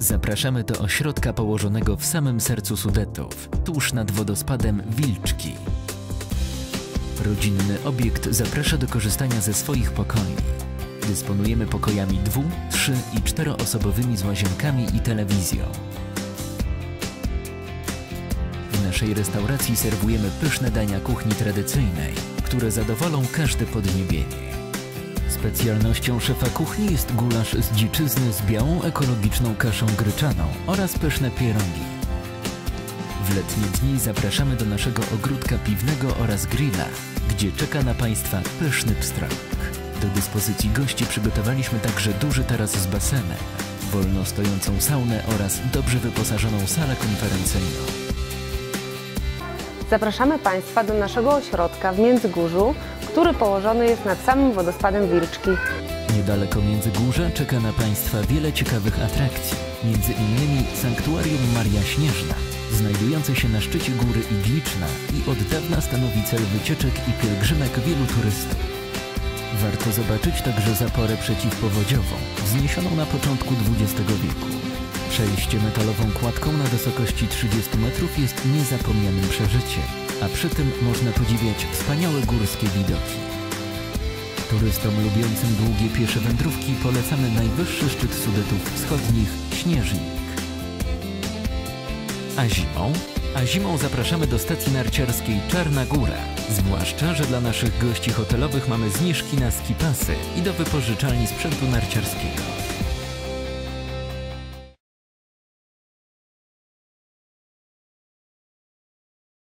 Zapraszamy do ośrodka położonego w samym sercu Sudetów, tuż nad wodospadem Wilczki. Rodzinny obiekt zaprasza do korzystania ze swoich pokoi. Dysponujemy pokojami dwu, trzy i czteroosobowymi z łazienkami i telewizją. W naszej restauracji serwujemy pyszne dania kuchni tradycyjnej, które zadowolą każde podniebienie. Specjalnością szefa kuchni jest gulasz z dziczyzny z białą ekologiczną kaszą gryczaną oraz pyszne pierogi. W letnie dni zapraszamy do naszego ogródka piwnego oraz grilla, gdzie czeka na Państwa pyszny pstrąg. Do dyspozycji gości przygotowaliśmy także duży taras z basenem, wolno stojącą saunę oraz dobrze wyposażoną salę konferencyjną. Zapraszamy Państwa do naszego ośrodka w Międzygórzu, który położony jest nad samym wodospadem Wilczki. Niedaleko Międzygórza czeka na Państwa wiele ciekawych atrakcji, między innymi Sanktuarium Maria Śnieżna, znajdujące się na szczycie góry Igliczna i od dawna stanowi cel wycieczek i pielgrzymek wielu turystów. Warto zobaczyć także zaporę przeciwpowodziową, wzniesioną na początku XX wieku. Przejście metalową kładką na wysokości 30 metrów jest niezapomnianym przeżyciem, a przy tym można podziwiać wspaniałe górskie widoki. Turystom lubiącym długie piesze wędrówki polecamy najwyższy szczyt Sudetów Wschodnich Śnieżnik. A zimą? A zimą zapraszamy do stacji narciarskiej Czarna Góra. Zwłaszcza, że dla naszych gości hotelowych mamy zniżki na skipasy i do wypożyczalni sprzętu narciarskiego.